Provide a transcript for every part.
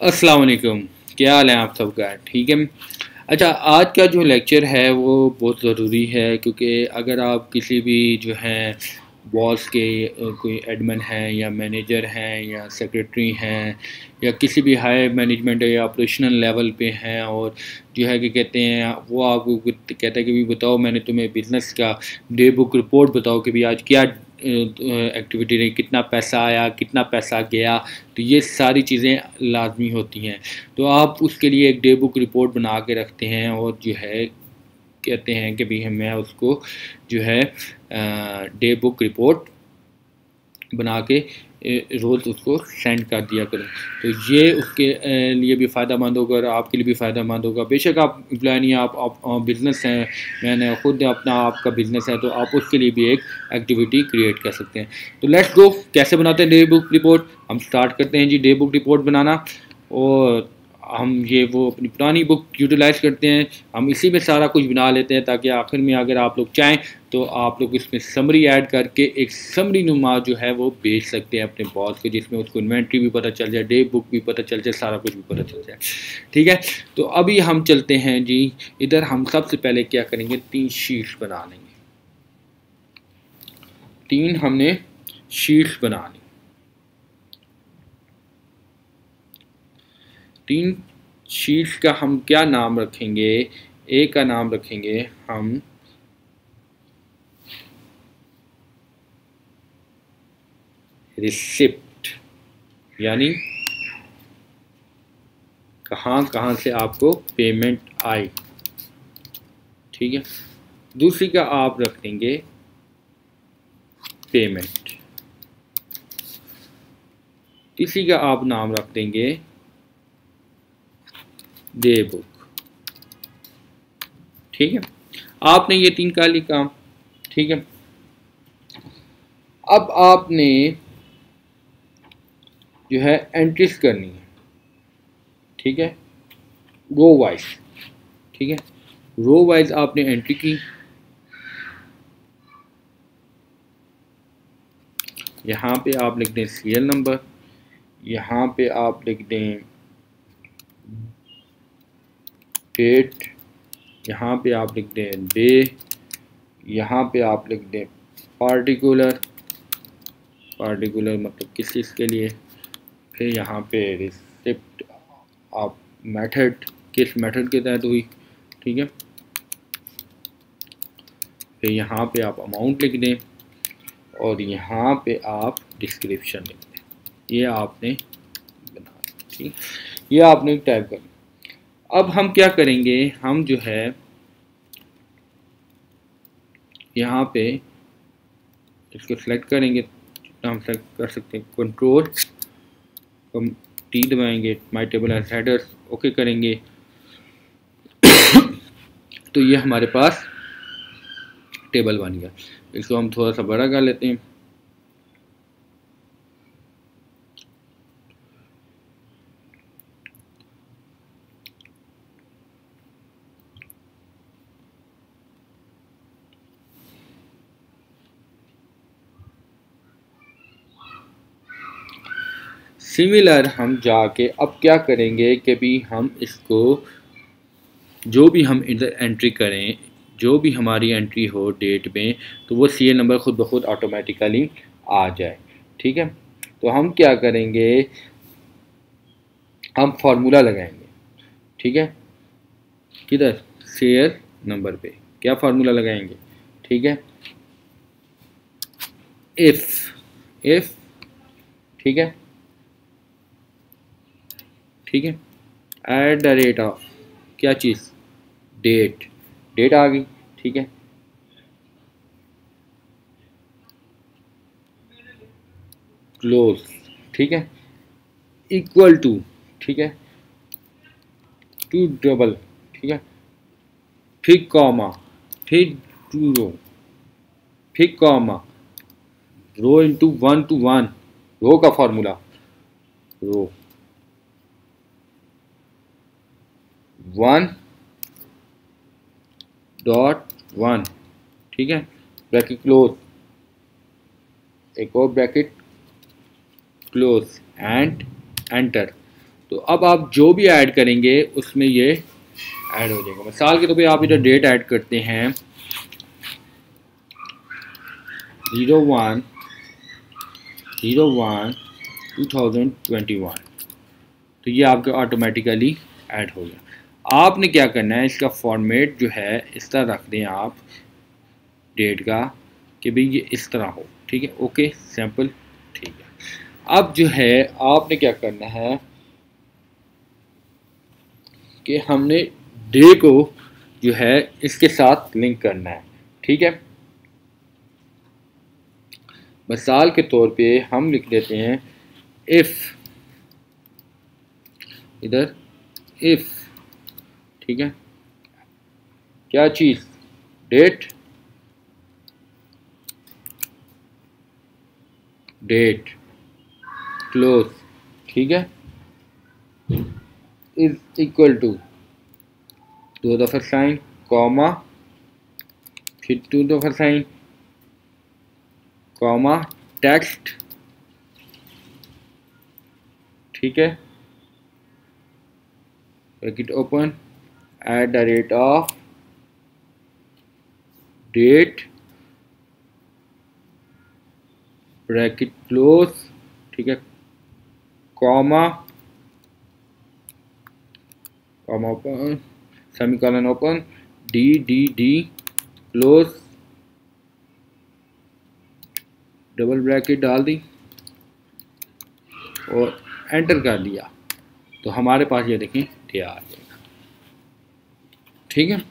अस्सलाम वालेकुम क्या हाल है आप सबका ठीक है? अच्छा आज का जो लेक्चर है, वो बहुत ज़रूरी है, क्योंकि अगर आप किसी भी जो है बॉस के कोई एडमिन हैं, या मैनेजर हैं, या सेक्रेटरी हैं, या किसी भी हाई मैनेजमेंट या ऑपरेशनल लेवल पे हैं, और जो है कि कहते हैं, वो आपको कहता है कि भी बताओ, मैंने तुम्हें बिज़नेस का डे बुक रिपोर्ट बताओ कि भाई आज क्या एक्टिविटी रही, कितना पैसा आया, कितना पैसा गया तो ये सारी चीज़ें लाजमी होती हैं। तो आप उसके लिए एक डे बुक रिपोर्ट बना के रखते हैं और जो है, कहते हैं कि भाई मैं उसको जो है डे बुक रिपोर्ट बना के रोज़ उसको सेंड कर दिया करें। तो ये उसके लिए भी फ़ायदा मंद होगा और आपके लिए भी फ़ायदा मंद होगा। बेशक आप एम्प्लॉय नहीं आप, आप, आप बिज़नेस हैं मैंने खुद अपना आपका बिज़नेस है तो आप उसके लिए भी एक एक्टिविटी क्रिएट कर सकते हैं। तो लेट्स गो कैसे बनाते हैं डे बुक रिपोर्ट हम स्टार्ट करते हैं जी डे बुक रिपोर्ट बनाना और हम ये वो अपनी पुरानी बुक यूटिलाइज़ करते हैं, हम इसी में सारा कुछ बना लेते हैं ताकि आखिर में अगर आप लोग चाहें तो आप लोग इसमें समरी ऐड करके एक समरी नुमा जो है वो बेच सकते हैं अपने बॉस के, जिसमें उसको इन्वेंट्री भी पता चल जाए डे बुक भी पता चल जाए, सारा कुछ भी पता चल जाए। ठीक है? तो अभी हम चलते हैं जी। इधर हम सबसे पहले क्या करेंगे? तीन शीट्स बना लेंगे। तीन हमने शीट्स बना ली तीन शीट्स का हम क्या नाम रखेंगे? ए का नाम रखेंगे हम रिसिप्ट, यानी कहाँ कहाँ से आपको पेमेंट आई ठीक है? दूसरी का आप रख देंगे पेमेंट। तीसरी का आप नाम रख देंगे डे बुक ठीक है? आपने ये तीन काली काम ठीक है? अब आपने जो है एंट्रीज करनी है। ठीक है? रो वाइज ठीक है? रो वाइज आपने एंट्री की। यहाँ पे आप लिख दें सीरियल नंबर यहाँ पे आप लिख दें डेट यहाँ पे आप लिख दें डे यहाँ पे आप लिख दें पार्टिकुलर पार्टिकुलर मतलब किस चीज़ के लिए? फिर यहाँ पे रिसिप्ट आप मेथड किस मेथड के तहत हुई? ठीक है? फिर यहाँ पे आप अमाउंट लिख दें और यहाँ पे आप डिस्क्रिप्शन लिख दें। ये आपने बना ठीक? ये आपने टाइप कर अब हम क्या करेंगे? हम जो है, यहाँ पे इसको सेलेक्ट करेंगे हम सेलेक्ट कर सकते हैं कंट्रोल हम T दबाएँगे my table and headers okay करेंगे। तो ये हमारे पास टेबल बन गया। इसको हम थोड़ा सा बड़ा कर लेते हैं। सिमिलर हम जाके अब क्या करेंगे कि भी हम इसको, जो भी हम इधर एंट्री करें, जो भी हमारी एंट्री हो डेट में तो वो सी नंबर खुद ब खुद ऑटोमेटिकली आ जाए। ठीक है? तो हम क्या करेंगे? हम फार्मूला लगाएँगे। ठीक है? किधर? शेयर नंबर पे। क्या फार्मूला लगाएँगे? ठीक है? इफ़ इफ़ ठीक है? ठीक है? एट द रेट ऑफ़ क्या चीज़? डेट डेट आ गई, ठीक है? क्लोज ठीक है? इक्वल टू ठीक है? टू डबल ठीक है? फिर कॉमा फिर टू रो फिर comma row into one two one row का formula row one dot one, ठीक है? Bracket close. एक और ब्रैकेट क्लोज एंड एंटर तो अब आप जो भी ऐड करेंगे, उसमें ये ऐड हो जाएगा। मिसाल के तौर तो पे आप इधर डेट ऐड करते हैं। Zero one zero one, two thousand twenty one. तो ये आपका ऑटोमेटिकली ऐड हो गया। आपने क्या करना है, इसका फॉर्मेट जो है, इस तरह रख दें आप डेट का कि भाई ये इस तरह हो, ठीक है? ओके सैंपल ठीक है। अब जो है, आपने क्या करना है कि हमने डे को जो है, इसके साथ लिंक करना है, ठीक है? मिसाल के तौर पे हम लिख देते हैं इफ़ इधर इफ़ ठीक है? क्या चीज़? डेट डेट क्लोज ठीक है? इज़ इक्वल टू दो दफ़ा साइन कॉमा फिर टू दफ़ा साइन कॉमा टेक्स्ट ठीक है? Bracket open at the rate of date bracket close ठीक है comma comma open semicolon open D D D close double bracket डाल दी और एंटर कर दिया तो हमारे पास ये देखें, तैयार जाएगा ठीक है?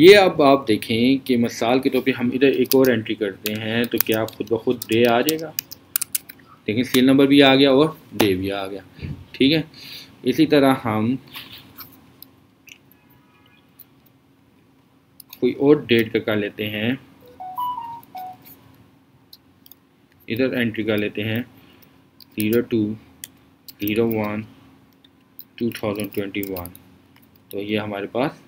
ये अब आप देखें कि मिसाल के तौर पे हम इधर एक और एंट्री करते हैं तो क्या खुद ब खुद डे आ जाएगा? देखें सील नंबर भी आ गया और डे भी आ गया। ठीक है? इसी तरह हम कोई और डेट का कर लेते हैं। इधर एंट्री कर लेते हैं। Zero two zero one two thousand twenty one तो ये हमारे पास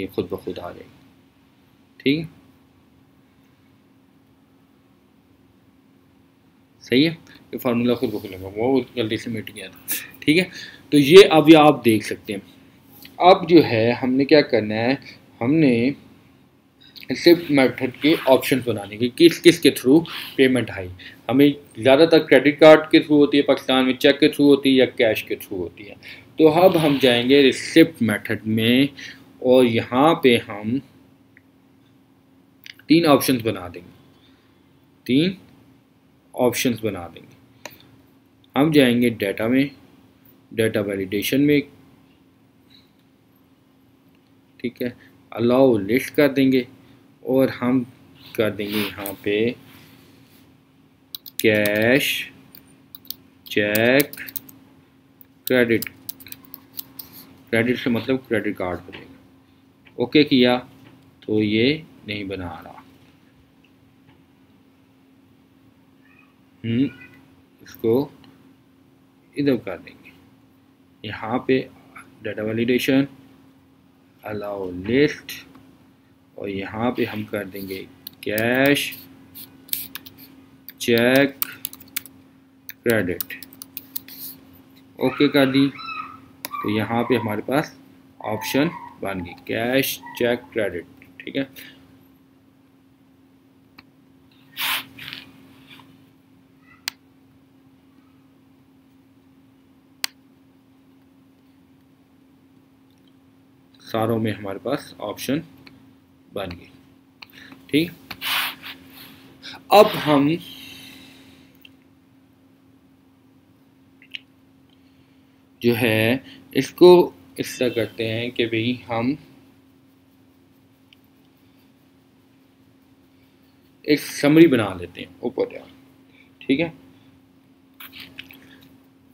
ये खुद ब खुद आ जाएगी। ठीक है? सही है? ये फार्मूला खुद ब खुद लगा वो जल्दी से मिट गया था ठीक है? तो ये ये आप देख सकते हैं। अब जो है, हमने क्या करना है? हमने शिफ्ट मेथड के ऑप्शन बनाने के, किस किस के थ्रू पेमेंट आई हमें ज़्यादातर क्रेडिट कार्ड के थ्रू होती है, पाकिस्तान में चेक के थ्रू होती है या कैश के थ्रू होती है। तो अब हम जाएँगे रिसिप्ट मेथड में और यहाँ पे हम तीन ऑप्शंस बना देंगे। तीन ऑप्शंस बना देंगे। हम जाएँगे डाटा में डाटा वैलिडेशन में, ठीक है? अलाउ लिस्ट कर देंगे। और हम कर देंगे यहाँ पे कैश चेक क्रेडिट क्रेडिट से मतलब क्रेडिट कार्ड हो जाएगा ओके किया? तो ये नहीं बना रहा। हम्म इसको इधर कर देंगे। यहाँ पे डाटा वैलिडेशन अलाउ लिस्ट और यहाँ पे हम कर देंगे कैश चेक क्रेडिट ओके कर दी। तो यहाँ पे हमारे पास ऑप्शन बन गई। कैश चेक क्रेडिट ठीक है? सारों में हमारे पास ऑप्शन बन गई। ठीक? अब हम जो है, इसको इस तरह करते हैं कि भाई हम एक समरी बना लेते हैं ऊपर ठीक है?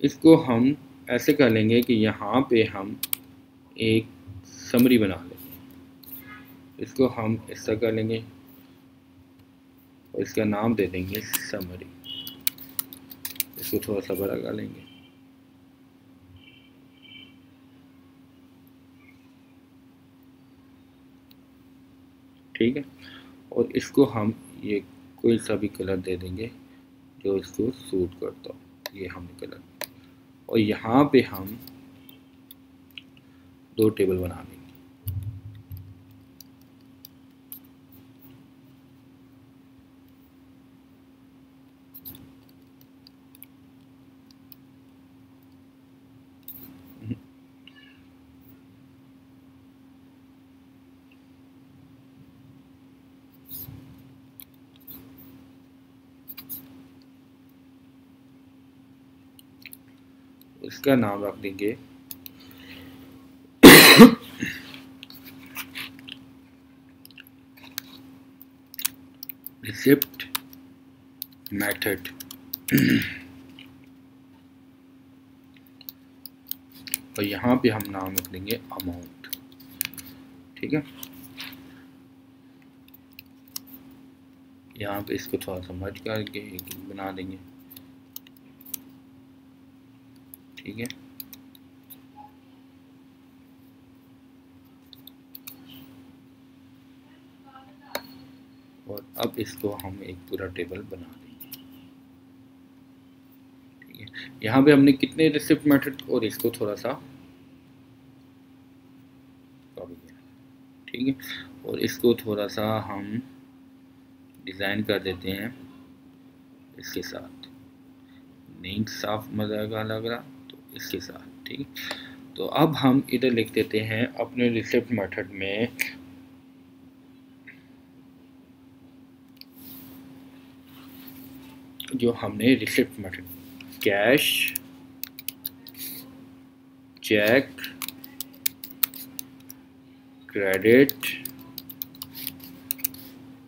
इसको हम ऐसे कर लेंगे कि यहाँ पे हम एक समरी बना लें। इसको हम तरह कर लेंगे और इसका नाम दे देंगे समरी इसको थोड़ा सा बड़ा कर लेंगे। ठीक है? और इसको हम ये कोई सा भी कलर दे देंगे जो इसको सूट करता हो। ये हमने कलर और यहाँ पे हम दो टेबल बना देंगे। इसका नाम रख देंगे। Receipt method. और यहाँ पे हम नाम रख देंगे अमाउंट ठीक है? यहाँ पे इसको थोड़ा सा मर्ज करके बना देंगे ठीक है और इसको हम एक पूरा टेबल बना देंगे। ठीक यहाँ पे हमने कितने रिसिप्ट मेथड और इसको थोड़ा सा ठीक है? और इसको थोड़ा सा हम डिज़ाइन कर देते हैं इसके साथ। नहीं, साफ़ मज़ा का लग रहा तो इसके साथ, ठीक तो अब हम इधर लिख देते हैं अपने रिसिप्ट मेथड में जो हमने receipt method cash cheque credit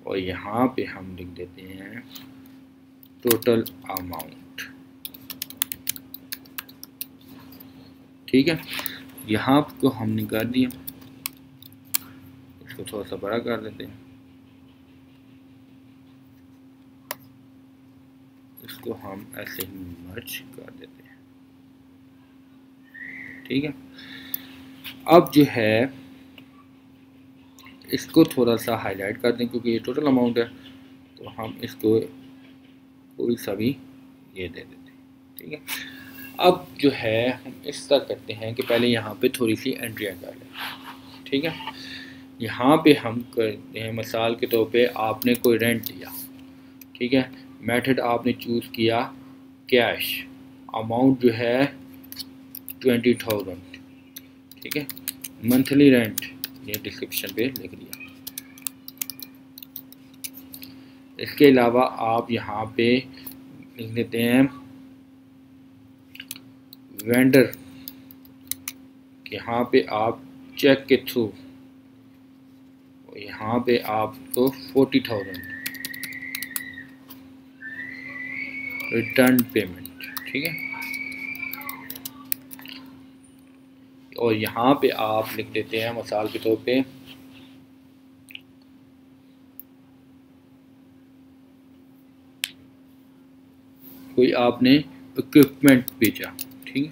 और यहाँ पे हम लिख देते हैं टोटल अमाउंट ठीक है? यहाँ को हमने कर दिया। इसको थोड़ा सा बड़ा कर देते हैं। इसको हम ऐसे ही मर्ज कर देते हैं। ठीक है? अब जो है, इसको थोड़ा सा हाईलाइट कर दें क्योंकि ये टोटल अमाउंट है तो हम इसको कोई सा भी ये दे देते हैं। ठीक है? अब जो है, हम इस तरह करते हैं कि पहले यहाँ पे थोड़ी सी एंट्रियाँ कर लें। ठीक है? यहाँ पे हम करते हैं, मिसाल के तौर पे आपने कोई रेंट लिया ठीक है? मेथड आपने चूज़ किया कैश अमाउंट जो है ट्वेंटी थाउज़ेंड ठीक है? मंथली रेंट ये डिस्क्रिप्शन पे लिख दिया। इसके अलावा आप यहाँ पे लिख देते हैं वेंडर यहाँ पे आप चेक के थ्रू यहाँ पे आपको फोर्टी थाउज़ेंड रिटर्न पेमेंट, ठीक है? और यहाँ पे आप लिख देते हैं मिसाल के तौर पे, कोई आपने इक्विपमेंट भेजा, ठीक है?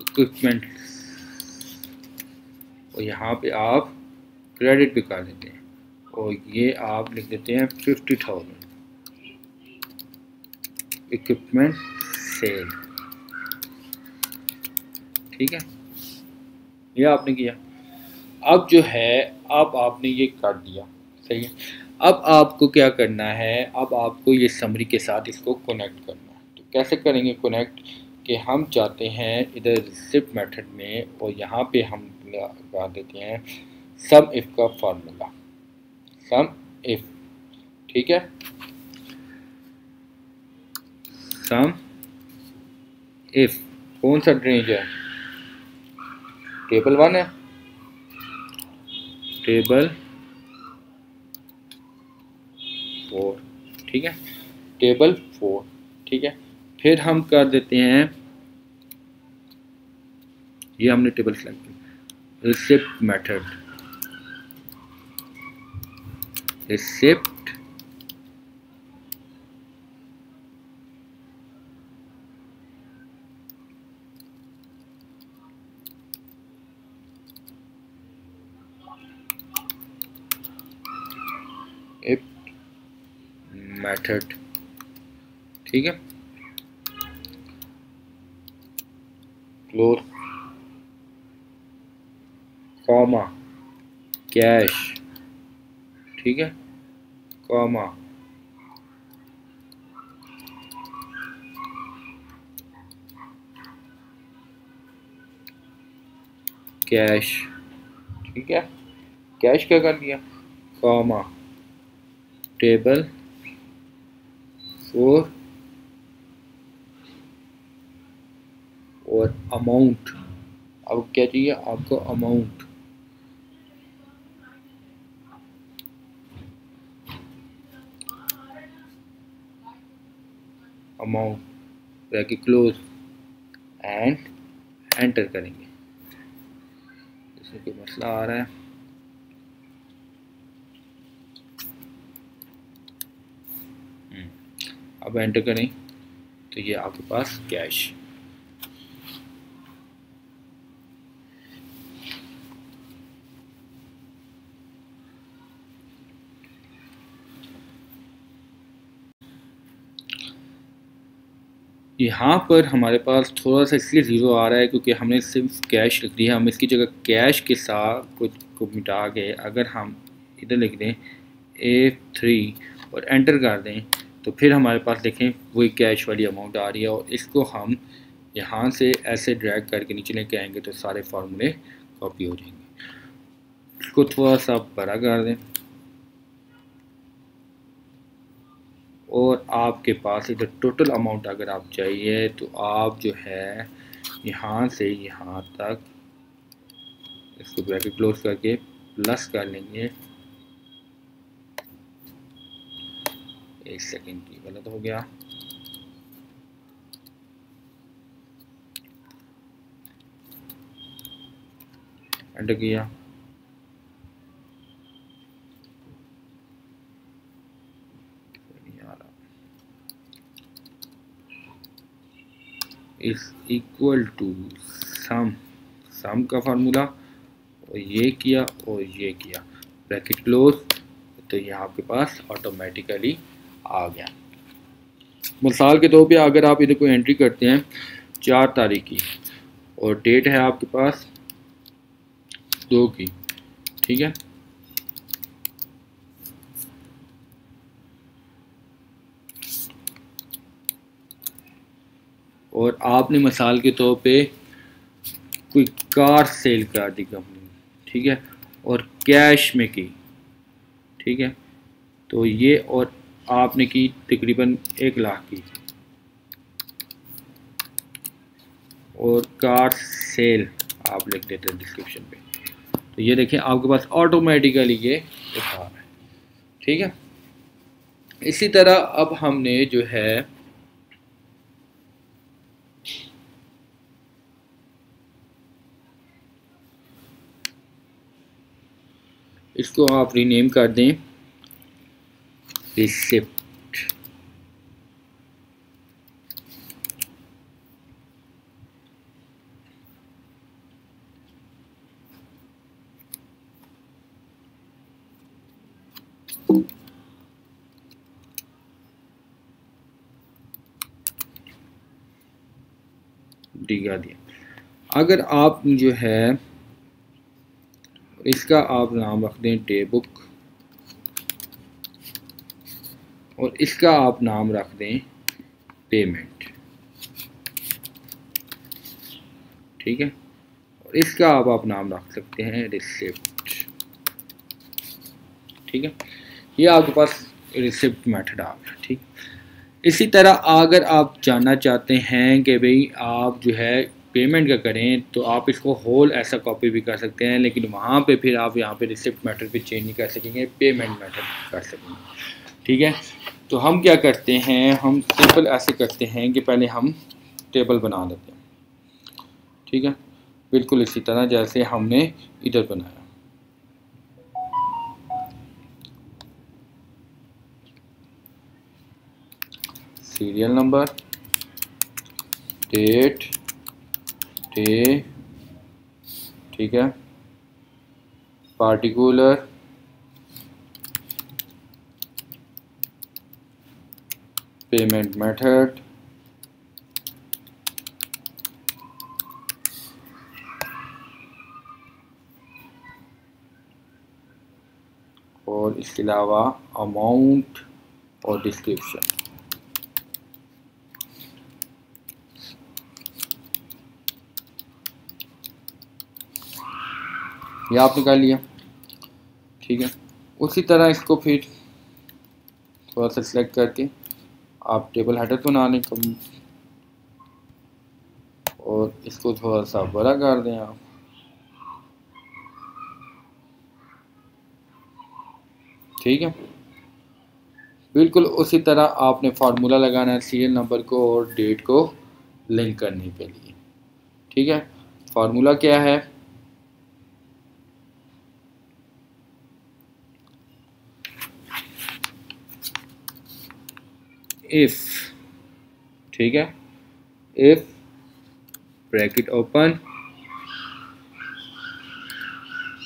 इक्विपमेंट और यहाँ पे आप क्रेडिट भी कर देते हैं। और ये आप लिख देते हैं फिफ्टी थाउज़ेंड इक्विपमेंट सेल ठीक है? ये आपने किया। अब जो है, अब आपने ये कर दिया। सही है? अब आपको क्या करना है? अब आपको ये समरी के साथ इसको कनेक्ट करना है। तो कैसे करेंगे कनेक्ट कि हम चाहते हैं इधर रिसिप्ट मेथड में और यहाँ पे हम लगा देते हैं सम इफ़ का फार्मूला सम इफ़ ठीक है? सम इफ़ कौन सा ड्रेंज है? टेबल वन है? टेबल फोर ठीक है? टेबल फोर ठीक है? फिर हम कर देते हैं, ये हमने टेबल सेलेक्ट किया। Receipt method receipt method. ठीक है? क्लोज कॉमा कैश ठीक है? कॉमा कैश ठीक है? कैश क्या कर दिया? कॉमा टेबल फोर और अमाउंट अब क्या चाहिए? आपको amount amount bracket close and enter करेंगे। इसमें कोई मसला आ रहा है? अब एंटर करें तो ये आपके पास कैश यहाँ पर हमारे पास थोड़ा सा इसलिए ज़ीरो आ रहा है क्योंकि हमने सिर्फ़ कैश लिख दिया हम इसकी जगह कैश के साथ कुछ को मिटा के अगर हम इधर लिख दें ए थ्री और एंटर कर दें तो फिर हमारे पास देखें, वही कैश वाली अमाउंट आ रही है और इसको हम यहाँ से ऐसे ड्रैग करके नीचे लेके आएँगे तो सारे फार्मूले कॉपी हो जाएँगे। इसको थोड़ा सा बड़ा कर दें। और आपके पास इधर टोटल अमाउंट अगर आप चाहिए तो आप जो है यहाँ से यहाँ तक इसको ब्रैकेट क्लोज करके प्लस कर लेंगे। एक सेकंड की, गलत हो गया। एंटर किया। Is equal to sum sum का फार्मूला और ये किया, और ये किया। ब्रैकेट क्लोज तो ये आपके पास ऑटोमेटिकली आ गया। मिसाल के तौर तो पे अगर आप इधर कोई एंट्री करते हैं चार तारीख की और डेट है आपके पास दो की ठीक है? और आपने मिसाल के तौर पे कोई कार सेल करा दी कंपनी ठीक है? और कैश में की ठीक है? तो ये और आपने की तकरीबन एक लाख की और कार सेल आप लिख देते हैं डिस्क्रिप्शन पे। तो ये देखें, आपके पास ऑटोमेटिकली ये रहा है। ठीक है? इसी तरह अब हमने जो है, इसको आप रीनेम कर दें। रिसिप्ट डिगा दिया। अगर आप जो है इसका आप नाम रख दें डे बुक और इसका आप नाम रख दें पेमेंट ठीक है? और इसका आप आप नाम रख सकते हैं रिसिप्ट ठीक है? ये आपके पास रिसिप्ट मेथड आ गया, ठीक? इसी तरह अगर आप जानना चाहते हैं कि भाई आप जो है पेमेंट का करें तो आप इसको होल ऐसा कॉपी भी कर सकते हैं, लेकिन वहाँ पे फिर आप यहाँ पे रिसिप्ट मेथड पे चेंज नहीं कर सकेंगे पेमेंट मेथड कर सकेंगे। ठीक है? तो हम क्या करते हैं? हम सिंपल ऐसे करते हैं कि पहले हम टेबल बना लेते हैं। ठीक है? बिल्कुल इसी तरह जैसे हमने इधर बनाया। सीरियल नंबर डेट डे ठीक है? Particular payment method. और इसके अलावा अमाउंट और डिस्क्रिप्शन ये आपने कर लिया। ठीक है। उसी तरह इसको फिर थोड़ा सा सिलेक्ट करके आप टेबल हेडर बना लें कम और इसको थोड़ा सा बड़ा कर दें आप। ठीक है? बिल्कुल उसी तरह आपने फार्मूला लगाना है सीरियल नंबर को और डेट को लिंक करने के लिए। ठीक है? फार्मूला क्या है? इफ़ ठीक है? इफ़ ब्रैकेट ओपन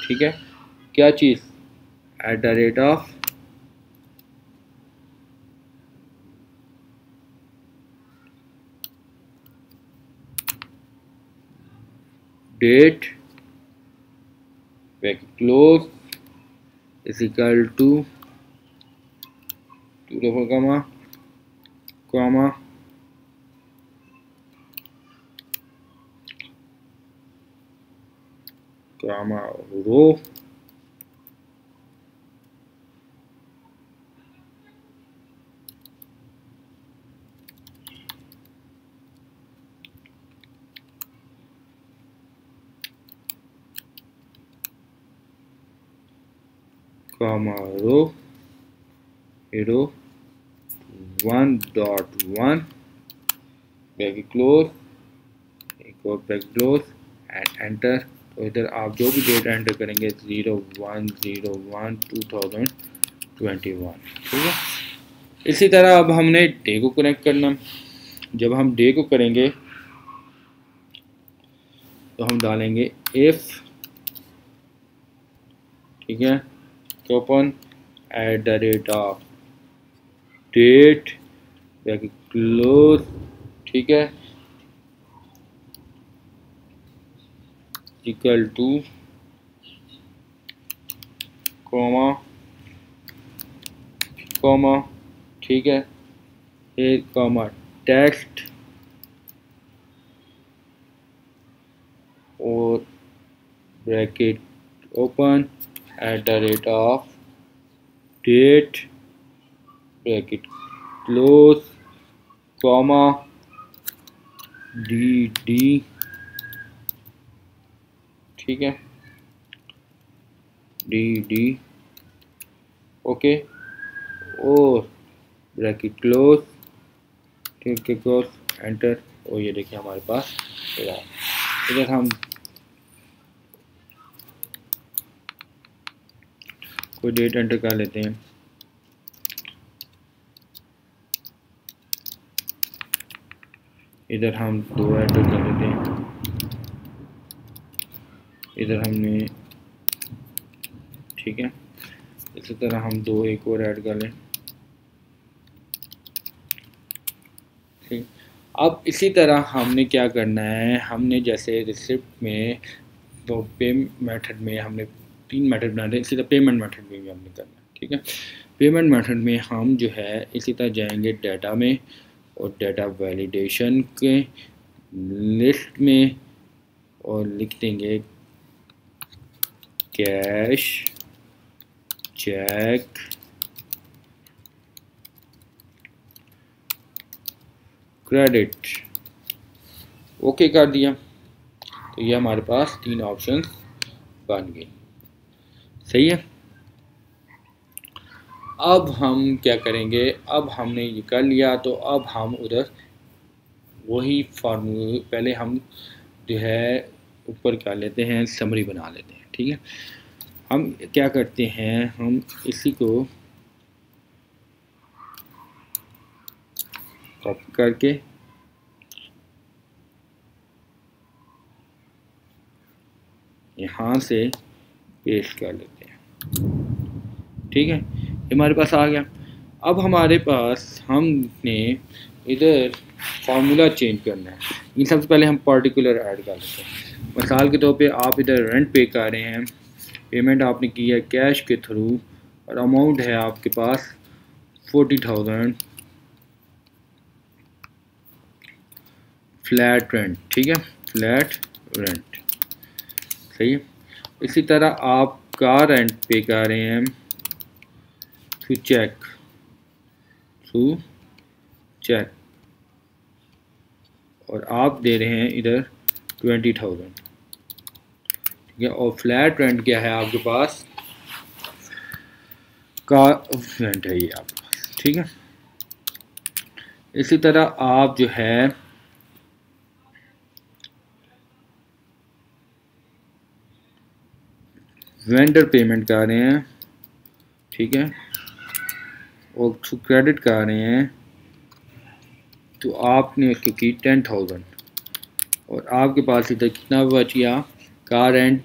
ठीक है? क्या चीज़? At the rate of date bracket close is equal to two का comma comma comma row comma row arrow one dot one bracket close एक और ब्रैकेट क्लोज एंड एंटर तो इधर आप जो भी डेट एंटर करेंगे zero one zero one two thousand twenty one ठीक है? इसी तरह अब हमने डे को कनेक्ट करना। जब हम डे को करेंगे तो हम डालेंगे इफ़ ठीक है? open at the rate of date bracket close, ठीक है? इक्वल टू कॉमा कॉमा ठीक है? एक कॉमा टेक्स्ट और bracket open at the rate of of date close comma D D ठीक है? डी डी ओके और ब्रैकेट क्लोज ठीक है क्लोज एंटर और ये देखिए हमारे पास इधर हम कोई डेट एंटर कर लेते हैं। इधर हम दो एंटर कर लेते हैं। इधर हमने, ठीक है। इसी तरह हम दो एक और ऐड कर लें। ठीक। अब इसी तरह हमने क्या करना है, हमने जैसे रिसिप्ट में तो पे मेथड में हमने तीन मेथड बना रहे इसी तरह पेमेंट मेथड में भी हमने करना है, ठीक है। पेमेंट मेथड में हम जो है, इसी तरह जाएँगे डाटा में। और डाटा वैलिडेशन के लिस्ट में और लिख देंगे कैश चेक क्रेडिट ओके कर दिया। तो ये हमारे पास तीन ऑप्शन बन गए। सही है? अब हम क्या करेंगे? अब हमने ये कर लिया तो अब हम उधर वही फार्मूले पहले हम जो है ऊपर क्या लेते हैं? समरी बना लेते हैं, ठीक है? हम क्या करते हैं? हम इसी को कॉपी करके यहाँ से पेस्ट कर लेते हैं, ठीक है? हमारे पास आ गया। अब हमारे पास हमने इधर फार्मूला चेंज करना है। इन सबसे पहले हम पार्टिकुलर ऐड कर लेते हैं। मिसाल के तौर पे आप इधर रेंट पे कर रहे हैं। पेमेंट आपने की है कैश के थ्रू और अमाउंट है आपके पास फोर्टी थाउज़ेंड फ्लैट रेंट ठीक है? फ्लैट रेंट सही है? इसी तरह आप कार रेंट पे कर रहे हैं। टू चेक टू चेक और आप दे रहे हैं इधर ट्वेंटी थाउज़ेंड ठीक है, और फ्लैट रेंट क्या है आपके पास? कार रेंट है ये आपके पास, ठीक है? इसी तरह आप जो है वेंडर पेमेंट कर रहे हैं, ठीक है? और थ्रू क्रेडिट कर रहे हैं तो आपने उसको की टेन थाउज़ेंड और आपके पास इधर कितना बच गया कार रेंट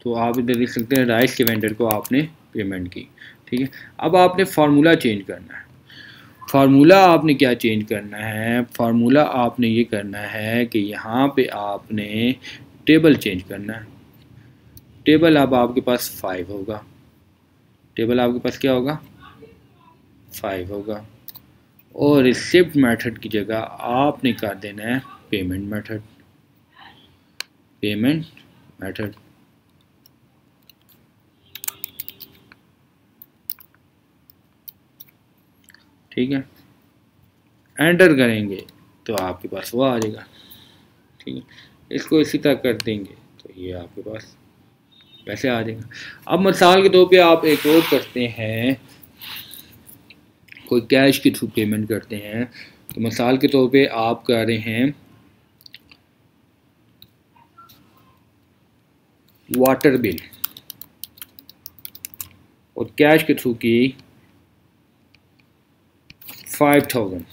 तो आप इधर देख सकते हैं राइस के वेंडर को आपने पेमेंट की। ठीक है? अब आपने फार्मूला चेंज करना है। फार्मूला आपने क्या चेंज करना है? फार्मूला आपने ये करना है कि यहाँ पे आपने टेबल चेंज करना है। टेबल अब आपके पास फाइव होगा। टेबल आपके पास क्या होगा? फाइव होगा। और रिसिप्ट मेथड की जगह आपने कर देना है पेमेंट मेथड पेमेंट मेथड ठीक है? एंटर करेंगे तो आपके पास वो आ जाएगा। ठीक है? इसको इसी तरह कर देंगे तो ये आपके पास पैसे आ जाएगा। अब मिसाल के तौर पे आप एक और करते हैं। कोई कैश के थ्रू पेमेंट करते हैं तो मिसाल के तौर पे आप कह रहे हैं वाटर बिल और कैश के थ्रू की फाइव थाउज़ेंड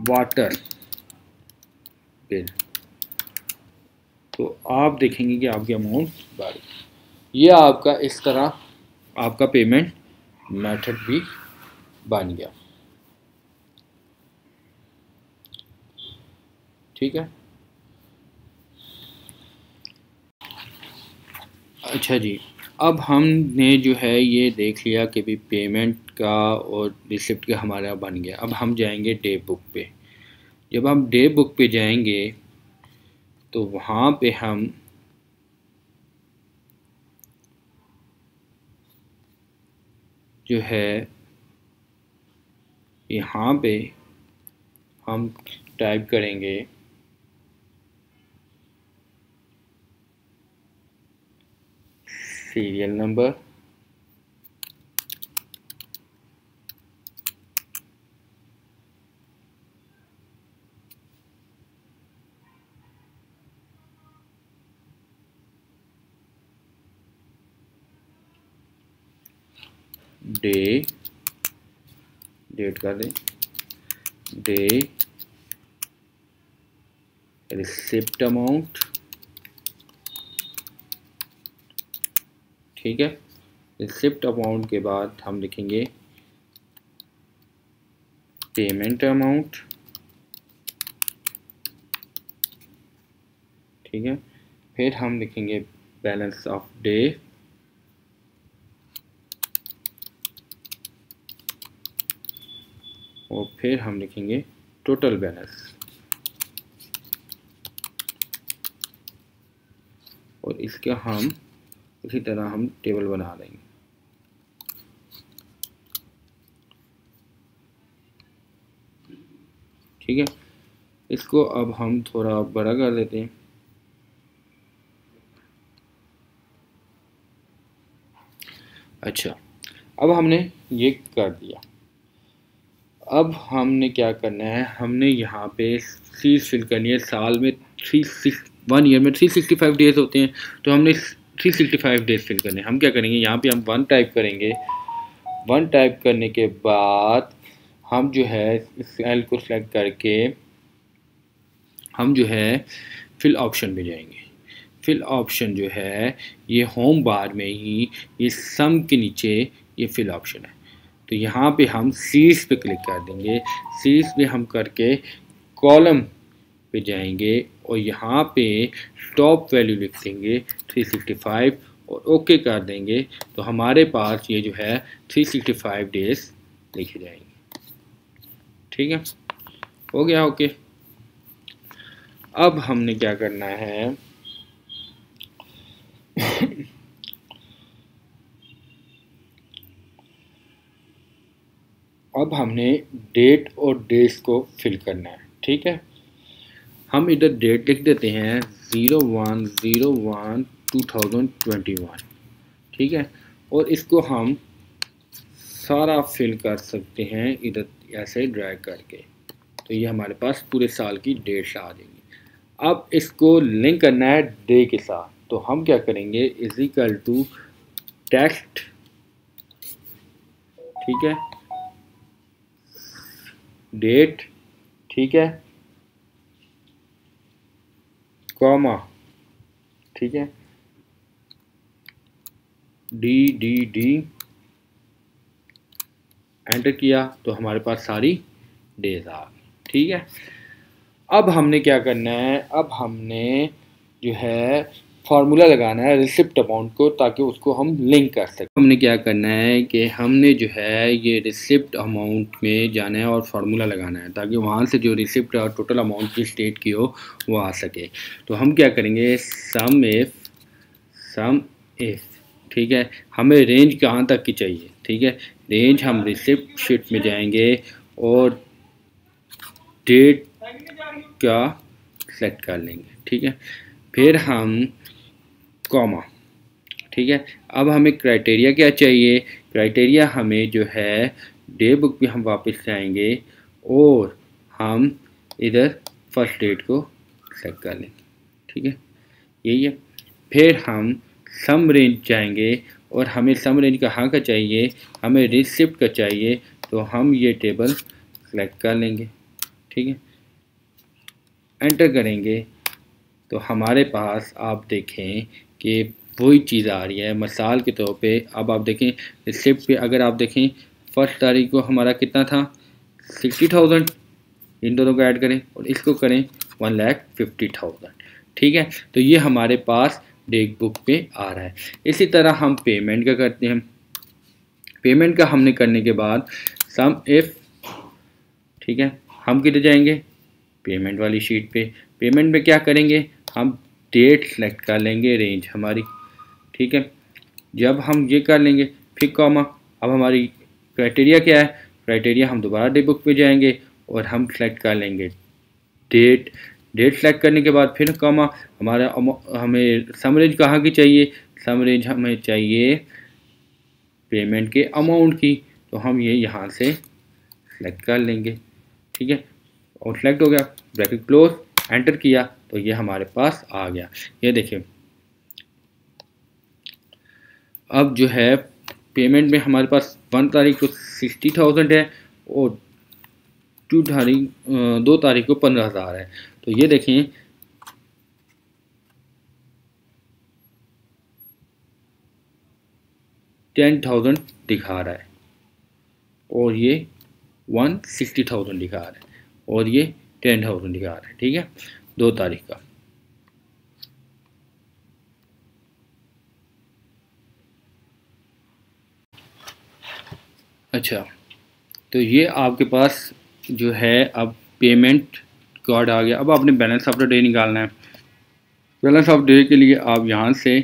वाटर बिल तो आप देखेंगे कि आपकी अमाउंट बढ़ ये आपका इस तरह आपका पेमेंट मेथड भी बन गया। ठीक है? अच्छा जी, अब हमने जो है ये देख लिया कि भी पेमेंट का और रिसिप्ट का हमारा बन गया। अब हम जाएँगे डे बुक पे। जब हम डे बुक पे जाएँगे तो वहाँ पे हम जो है यहाँ पे हम टाइप करेंगे सीरियल नंबर डे डेट कर दें डे रिसिप्ट अमाउंट ठीक है? रिसिप्ट अमाउंट के बाद हम लिखेंगे पेमेंट अमाउंट ठीक है? फिर हम लिखेंगे बैलेंस ऑफ़ डे और फिर हम लिखेंगे टोटल बैलेंस और इसका हम, इसी तरह हम टेबल बना देंगे ठीक है? इसको अब हम थोड़ा बड़ा कर देते हैं। अच्छा अब हमने ये कर दिया। अब हमने क्या करना है? हमने यहाँ पे सीज फिल करनी है। साल में थ्री सिक्स वन ईयर में थ्री सिक्सटी फाइव डेज़ होते हैं। तो हमने three sixty five days fill करने हम क्या करेंगे? यहाँ पे हम वन टाइप करेंगे। वन टाइप करने के बाद हम जो है इस को सेलेक्ट करके हम जो है फिल ऑप्शन में जाएँगे। फिल ऑप्शन जो है, ये होम बार में ही, ये सम के नीचे ये फिल ऑप्शन है। तो यहाँ पे हम सीरीज़ पे क्लिक कर देंगे। सीरीज़ पे हम करके कॉलम पे जाएँगे और यहाँ पे टॉप वैल्यू लिख देंगे 365 और ओके कर देंगे। तो हमारे पास ये जो है 365 डेज़ लिखे जाएँगे। ठीक है? हो गया, ओके। अब हमने क्या करना है? अब हमने डेट और डेज़ को फिल करना है, ठीक है? हम इधर डेट लिख देते हैं zero one zero one two thousand twenty one ठीक है? और इसको हम सारा फिल कर सकते हैं इधर ऐसे ड्रैग करके। तो ये हमारे पास पूरे साल की डेट्स आ जाएँगी। अब इसको लिंक करना है डे के साथ। तो हम क्या करेंगे? इजिकल टू टेक्स्ट ठीक है? डेट, ठीक है? कॉमा, ठीक है? डी डी डी, एंटर किया तो हमारे पास सारी डेज़ आ गई, ठीक है? अब हमने क्या करना है? अब हमने जो है फार्मूला लगाना है, रिसिप्ट अमाउंट को, ताकि उसको हम लिंक कर सकें। हमने क्या करना है कि हमने जो है ये रिसिप्ट अमाउंट में जाना है और फार्मूला लगाना है, ताकि वहाँ से जो रिसिप्ट और टोटल अमाउंट की स्टेट की हो, वो आ सके। तो हम क्या करेंगे सम इफ़ सम इफ़ ठीक है? हमें रेंज कहाँ तक की चाहिए, ठीक है? रेंज हम रिसिप्ट शीट में जाएँगे और डेट का सेलेक्ट कर लेंगे, ठीक है? फिर हम कॉमा ठीक है? अब हमें क्राइटेरिया क्या चाहिए? क्राइटेरिया हमें जो है डे बुक भी हम वापस जाएँगे और हम इधर फ़र्स्ट डेट को सेलेक्ट कर लेंगे, ठीक है? यही है। फिर हम सम रेंज जाएँगे और हमें सम रेंज कहाँ का चाहिए? हमें रिसिप्ट का चाहिए तो हम ये टेबल सेलेक्ट कर लेंगे, ठीक है? एंटर करेंगे तो हमारे पास आप देखें कि वही चीज़ आ रही है, मिसाल के तौर पे अब आप देखें रिसिप्ट पे अगर आप देखें फ़र्स्ट तारीख को हमारा कितना था? सिक्सटी थाउज़ेंड इन दोनों को ऐड करें और इसको करें वन लैख फिफ्टी थाउज़ेंड ठीक है? तो ये हमारे पास डेक बुक पे आ रहा है। इसी तरह हम पेमेंट का करते हैं? पेमेंट का हमने करने के बाद सम इफ़ ठीक है? हम किधर जाएँगे? पेमेंट वाली शीट पे। पेमेंट में क्या करेंगे? हम डेट सेलेक्ट कर लेंगे रेंज हमारी, ठीक है? जब हम ये कर लेंगे, फिर कॉमा अब हमारी क्राइटेरिया क्या है? क्राइटेरिया हम दोबारा डे बुक पे जाएँगे और हम सेलेक्ट कर लेंगे। डेट डेट सेलेक्ट करने के बाद फिर कॉमा हमारा हमें सम रेंज कहाँ की चाहिए? सम रेंज हमें चाहिए पेमेंट के अमाउंट की। तो हम ये यहाँ से सेलेक्ट कर लेंगे, ठीक है? और सेलेक्ट हो गया ब्रैकेट क्लोज एंटर किया तो ये हमारे पास आ गया। ये देखिए। अब जो है पेमेंट में हमारे पास वन तारीख को सिक्सटी थाउज़ेंड है और टू तारीख दो तारीख को पंद्रह हज़ार है। तो ये देखें टेन थाउज़ेंड दिखा रहा है। और ये वन सिक्सटी थाउज़ेंड दिखा रहा है। और ये टेन थाउज़ेंड दिखा रहा है, ठीक है? दो तारीख का। अच्छा तो ये आपके पास जो है अब पेमेंट कार्ड आ गया। अब आपने बैलेंस ऑफ़ द डे निकालना है। बैलेंस ऑफ़ डे के लिए आप यहाँ से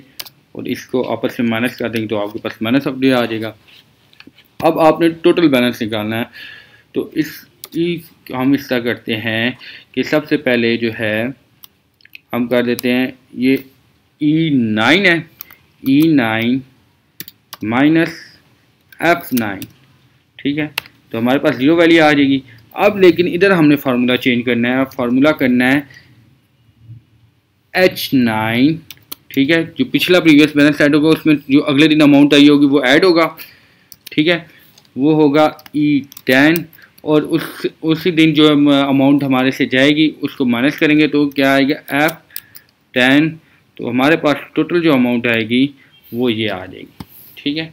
और इसको आपस में माइनस कर देंगे तो आपके पास माइनस ऑफ़ डे आ जाएगा। अब आपने टोटल बैलेंस निकालना है। तो इस हम इस तरह करते हैं कि सबसे पहले जो है, हम कर देते हैं, ये ई e नाइन है। E nine minus F nine ठीक है? तो हमारे पास ज़ीरो वैल्यू आ जाएगी। अब लेकिन इधर हमने फार्मूला चेंज करना है। फार्मूला करना है एच नाइन ठीक है? जो पिछला प्रीवियस बैलेंस ऐड होगा, उसमें जो अगले दिन अमाउंट आई होगी, वो ऐड होगा, ठीक है? वो होगा ई e टेन और उस, उसी दिन जो अमाउंट हमारे से जाएगी, उसको माइनस करेंगे तो क्या आएगा? एफ़ टेन तो हमारे पास टोटल जो अमाउंट आएगी, वो ये आ जाएगी। ठीक है?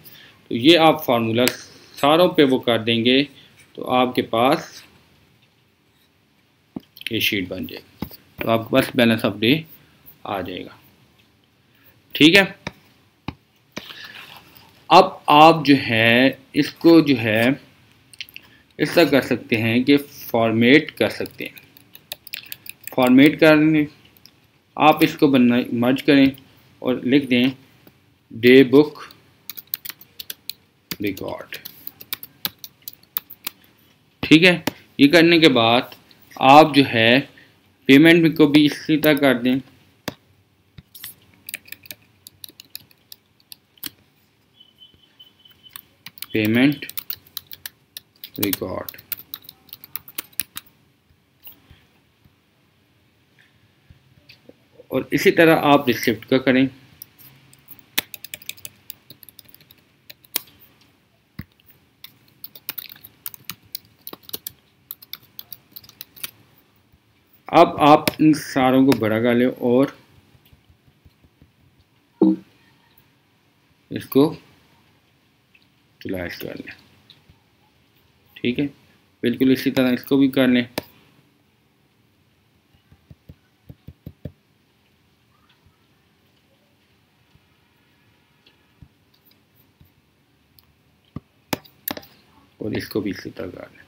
तो ये आप फार्मूला सारों पे वो कर देंगे तो आपके पास ये शीट बन जाएगी। तो आपके पास बैलेंस ऑफ़ डे आ जाएगा। ठीक है? अब आप जो है, इसको जो है इस तरह कर सकते हैं कि फॉर्मेट कर सकते हैं। फॉर्मेट करने आप इसको बनना मर्ज करें और लिख दें डे बुक रिकॉर्ड ठीक है? ये करने के बाद आप जो है पेमेंट को भी इसी तरह कर दें। पेमेंट रिकॉर्ड और इसी तरह आप रिसिप्ट का करें। अब आप इन सारों को बड़ा कर लें और इसको चुलाइस कर लें। ठीक है? बिल्कुल इसी तरह, इसको भी कर लें। और इसको भी इसी तरह कर लें।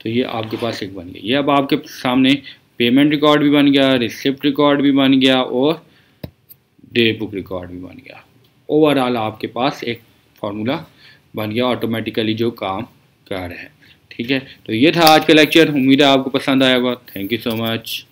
तो ये आपके पास एक बन गया ये अब आपके सामने पेमेंट रिकॉर्ड भी बन गया रिसिप्ट रिकॉर्ड भी बन गया और डे बुक रिकॉर्ड भी बन गया। ओवरऑल आपके पास एक फार्मूला बन गया ऑटोमेटिकली जो काम कर रहे हैं। ठीक है? तो ये था आज का लेक्चर उम्मीद है आपको पसंद आया होगा। Thank you so much